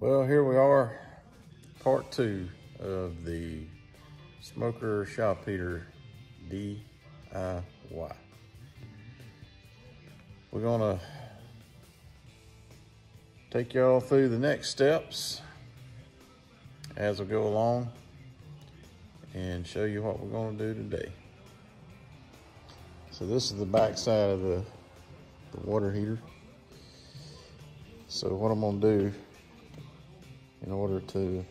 Well, here we are, part two of the smoker shop heater DIY. We're gonna take y'all through the next steps as we go along and show you what we're gonna do today. So this is the back side of the, the water heater. So what I'm gonna do in order to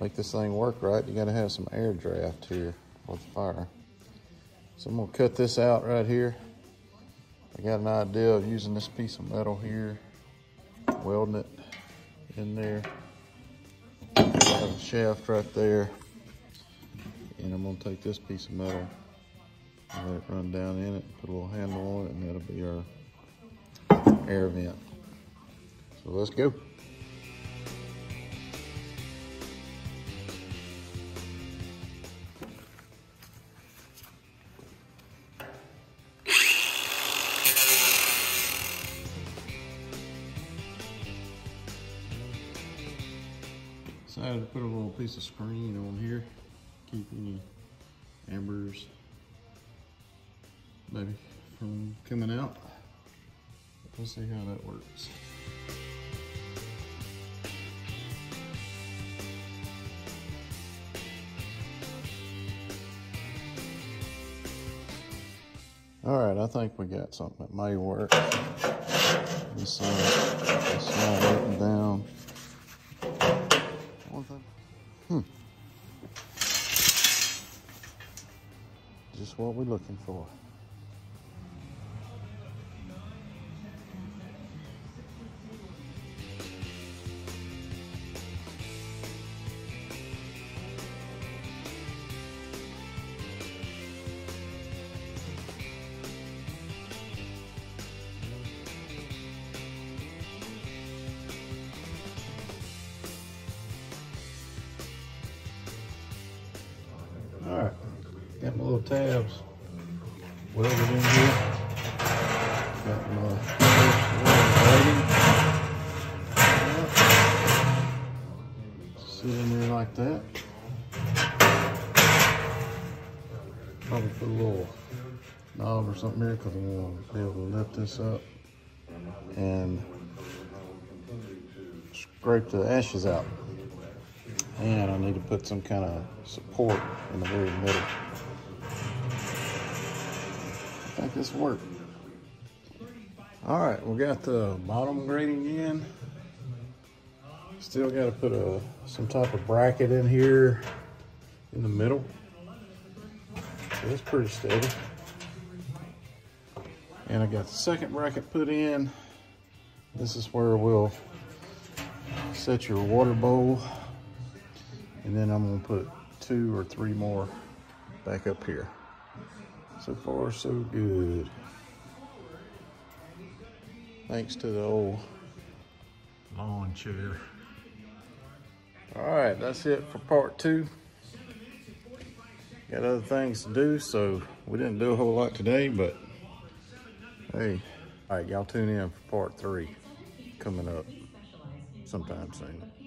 make this thing work right, you gotta have some air draft here with the fire. So I'm gonna cut this out right here. I got an idea of using this piece of metal here, welding it in there. Got a shaft right there. And I'm gonna take this piece of metal let it run down in it, put a little handle on it, and that'll be our air vent. So let's go. Decided to put a little piece of screen on here, keep any embers maybe from coming out. Let's see how that works. All right, I think we got something that may work. This uh, slide up and down. Thing. Hmm. Just what we're looking for. Little tabs welded in here. Got my there like that. Probably put a little knob or something here because I'm going to be able to lift this up and scrape the ashes out. And I need to put some kind of support in the very middle. Think this work. All right, we got the bottom grating in. Still got to put a some type of bracket in here in the middle. So it's pretty steady. And I got the second bracket put in. This is where we'll set your water bowl. And then I'm gonna put two or three more back up here. So far, so good. Thanks to the old lawn chair. All right, that's it for part two. Got other things to do, so we didn't do a whole lot today, but hey, all right, y'all tune in for part three coming up sometime soon.